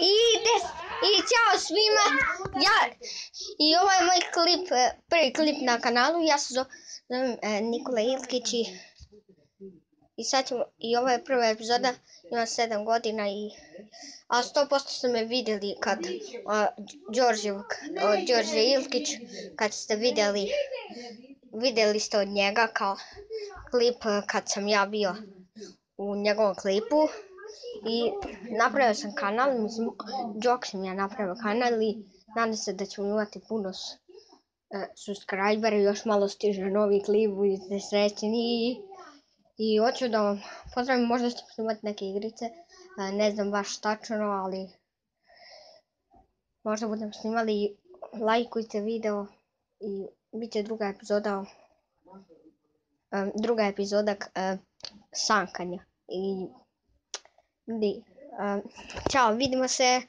I, des, I ćao svima, ja, i ovo je moj klip, e, prvi klip na kanalu, ja se zovem e, Nikola Ilkić i, i sad ćemo, i ovo je prva epizoda, ima 7 godina i, a 100% ste me vidjeli kad, Đorđe, Đorđe Ilkić, kad ste vidjeli, vidjeli ste od njega kao klip e, kad sam ja bio u njegovom klipu i napravio sam kanal, mislim, sam ja napravio kanal i nadam se da ćemo imati puno e, subscribera i još malo stiže novi klip, budite srećni i, i hoću da vam pozdravim, možda ćemo snimati neke igrice, e, ne znam baš tačno, ali možda budemo snimali. I lajkujte video i bit će druga epizoda e, druga epizoda sankanja. I ljudi, e, Ćao, vidimo se.